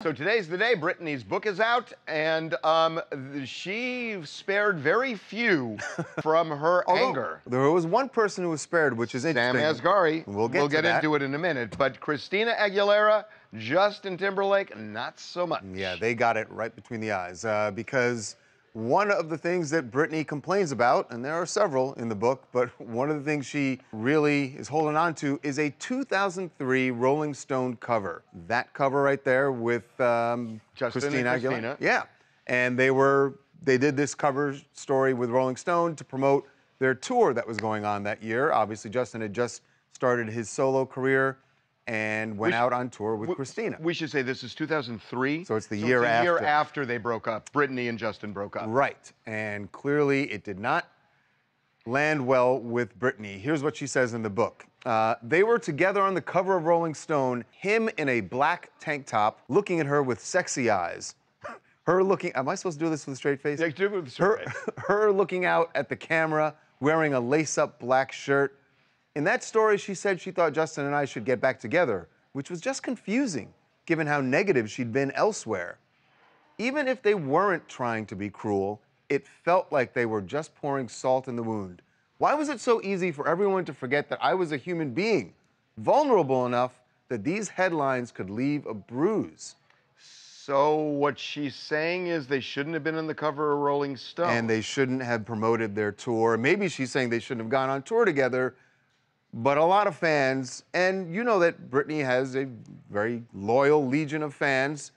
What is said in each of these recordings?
So today's the day. Britney's book is out, and um, she spared very few from her Although, anger. There was one person who was spared, which is interesting. Sam. Asghari. We'll get to that. into it in a minute. But Christina Aguilera, Justin Timberlake, not so much. Yeah, they got it right between the eyes uh, because one of the things that Britney complains about, and there are several in the book, but one of the things she really is holding on to is a 2003 Rolling Stone cover. That cover right there with um, Justin and Christina Aguilera. Christina. Yeah, and they were they did this cover story with Rolling Stone to promote their tour that was going on that year. Obviously, Justin had just started his solo career and went out on tour with W- Christina. We should say this is 2003. So it's the So year a year after. after they broke up. Britney and Justin broke up. Right. And clearly it did not land well with Britney. Here's what she says in the book. Uh, they were together on the cover of Rolling Stone, him in a black tank top, looking at her with sexy eyes. Her looking, am I supposed to do this with a straight face? Yeah, do it with a her, straight face. her looking out at the camera, wearing a lace up black shirt. In that story, she said she thought Justin and I should get back together, which was just confusing, given how negative she'd been elsewhere. Even if they weren't trying to be cruel, it felt like they were just pouring salt in the wound. Why was it so easy for everyone to forget that I was a human being, vulnerable enough that these headlines could leave a bruise? So what she's saying is they shouldn't have been on the cover of Rolling Stone. and they shouldn't have promoted their tour. Maybe she's saying they shouldn't have gone on tour together. But a lot of fans, and you know that Britney has a very loyal legion of fans,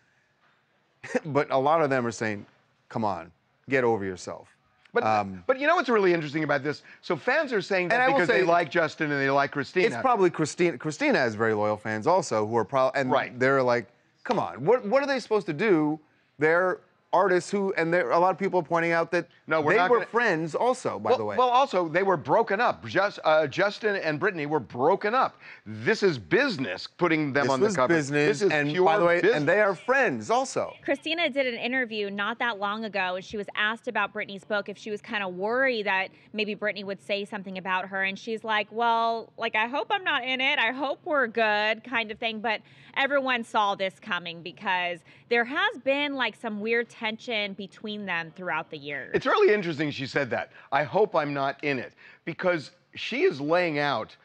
but a lot of them are saying, come on, get over yourself. But, Um, but you know what's really interesting about this? So fans are saying that because they like Justin and they like Christina. It's probably Christina. Christina has very loyal fans also who are probably, and Right. they're like, come on, what, what are they supposed to do? They're artists who, and there, a lot of people are pointing out that No, we're they not were gonna- friends also, by well, the way. well, also they were broken up. Just, uh, Justin and Britney were broken up. This is business putting them this on the cover. business, This is and pure by the way, business. and they are friends also. Christina did an interview not that long ago, and she was asked about Britney's book if she was kind of worried that maybe Britney would say something about her, and she's like, "Well, like I hope I'm not in it. I hope we're good," kind of thing. But everyone saw this coming because there has been like some weird tension between them throughout the years. It's really interesting she said that. I hope I'm not in it because she is laying out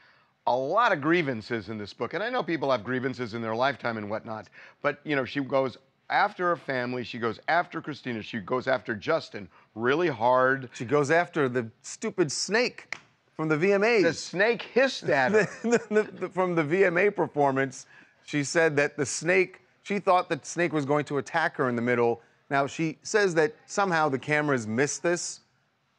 a lot of grievances in this book. And I know people have grievances in their lifetime and whatnot, but you know, she goes after her family, she goes after Christina, she goes after Justin really hard. She goes after the stupid snake from the VMAs. The snake hissed at her. The- the- the- from the VMA performance, she said that the snake, she thought the snake was going to attack her in the middle. Now, she says that somehow the cameras missed this,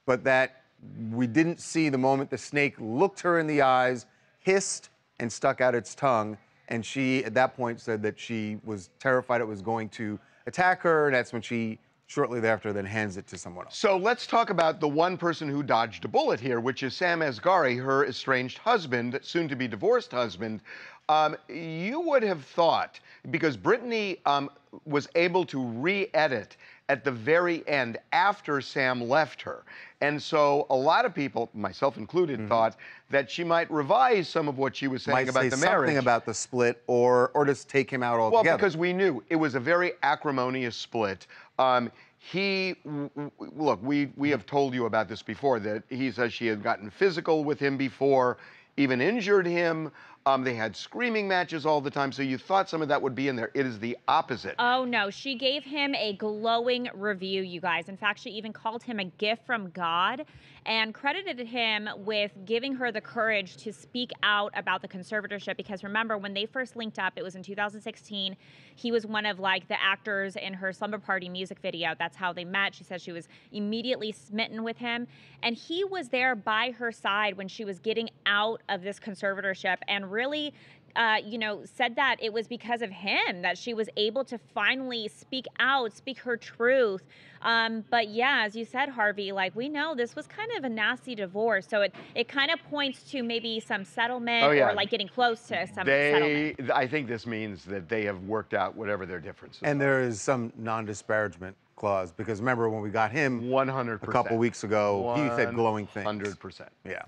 but that we didn't see the moment the snake looked her in the eyes, hissed, and stuck out its tongue. And she, at that point, said that she was terrified it was going to attack her. And that's when she, shortly thereafter, then hands it to someone else. So let's talk about the one person who dodged a bullet here, which is Sam Asghari, her estranged husband, soon to be divorced husband. Um, you would have thought, because Britney um, was able to re edit at the very end after Sam left her. And so a lot of people, myself included, thought that she might revise some of what she was saying Mm-hmm. Might about say the something marriage. about the split or, or just take him out altogether. Well, because we knew it was a very acrimonious split. Um, he, w- w- look, we, we have told you about this before that he says she had gotten physical with him before, even injured him. Um, they had screaming matches all the time. So you thought some of that would be in there. It is the opposite. Oh no, she gave him a glowing review, you guys. In fact, she even called him a gift from God and credited him with giving her the courage to speak out about the conservatorship because remember when they first linked up, it was in 2016. He was one of like the actors in her Slumber Party music video. That's how they met. She said she was immediately smitten with him and he was there by her side when she was getting out of this conservatorship and really uh, you know, said that it was because of him that she was able to finally speak out, speak her truth. Um, but yeah, as you said, Harvey, like we know this was kind of a nasty divorce, so it it kind of points to maybe some settlement Oh, yeah. or like getting close to some they, settlement. I think this means that they have worked out whatever their differences And are. there is some non-disparagement clause because remember when we got him 100%. a couple weeks ago, he said glowing things. 100%. Yeah.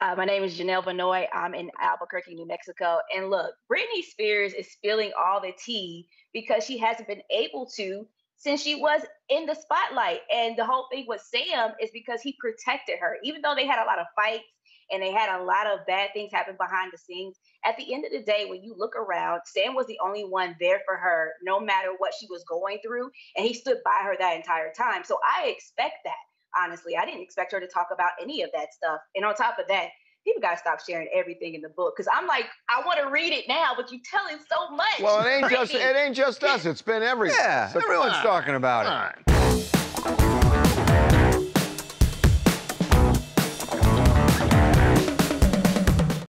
Uh, my name is Janelle Benoit. I'm in Albuquerque, New Mexico. And look, Britney Spears is spilling all the tea because she hasn't been able to since she was in the spotlight. And the whole thing with Sam is because he protected her, even though they had a lot of fights and they had a lot of bad things happen behind the scenes. At the end of the day, when you look around, Sam was the only one there for her, no matter what she was going through. And he stood by her that entire time. So I expect that honestly. I didn't expect her to talk about any of that stuff. And on top of that, people got to stop sharing everything in the book because I'm like, I want to read it now, but you tell it so much. Well, it ain't just it ain't just us. It's been everywhere. Yeah, So everyone's on. talking about it. on.